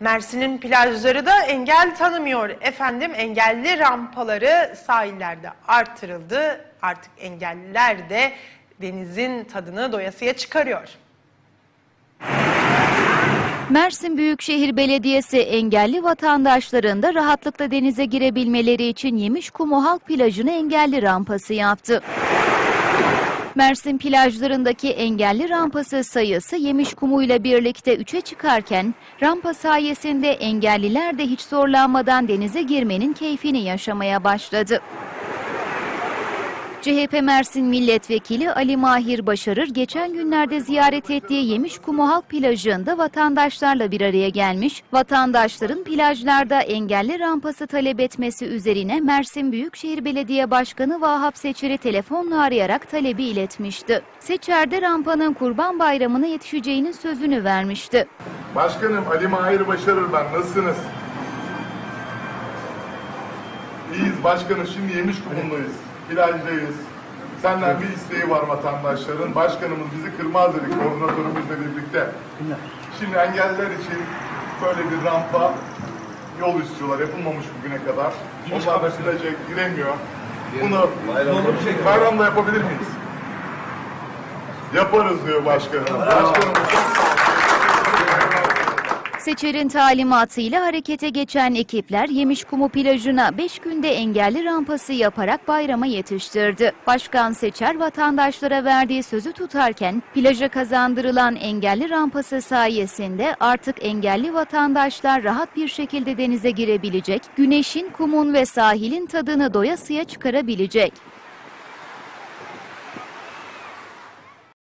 Mersin'in plajları da engel tanımıyor. Efendim engelli rampaları sahillerde artırıldı. Artık engelliler de denizin tadını doyasıya çıkarıyor. Mersin Büyükşehir Belediyesi engelli vatandaşların da rahatlıkla denize girebilmeleri için Yemişkumu Halk Plajı'nı engelli rampası yaptı. Mersin plajlarındaki engelli rampası sayısı Yemişkumu ile birlikte 3'e çıkarken rampa sayesinde engelliler de hiç zorlanmadan denize girmenin keyfini yaşamaya başladı. CHP Mersin Milletvekili Ali Mahir Başarır geçen günlerde ziyaret ettiği Yemişkumu Halk Plajı'nda vatandaşlarla bir araya gelmiş. Vatandaşların plajlarda engelli rampası talep etmesi üzerine Mersin Büyükşehir Belediye Başkanı Vahap Seçer'i telefonla arayarak talebi iletmişti. Seçer de rampanın Kurban Bayramı'na yetişeceğinin sözünü vermişti. Başkanım Ali Mahir Başarır ben. Nasılsınız? İyiyiz başkanım. Şimdi yemiş Plajdayız. Senden bir isteği var vatandaşların. Başkanımız bizi kırmaz dedik koordinatörümüzle birlikte. Şimdi engelliler için böyle bir rampa yol istiyorlar. Yapılmamış bugüne kadar. Onlar da plaja giremiyor. Bunu bayramda yapabilir miyiz? Yaparız diyor başkanım. Başkanım Seçer'in talimatıyla harekete geçen ekipler Yemişkumu plajına 5 günde engelli rampası yaparak bayrama yetiştirdi. Başkan Seçer vatandaşlara verdiği sözü tutarken plaja kazandırılan engelli rampası sayesinde artık engelli vatandaşlar rahat bir şekilde denize girebilecek, güneşin, kumun ve sahilin tadını doyasıya çıkarabilecek.